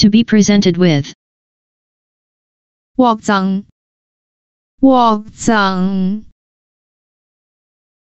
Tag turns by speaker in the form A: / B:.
A: To be presented with.
B: 鑊贈，鑊贈。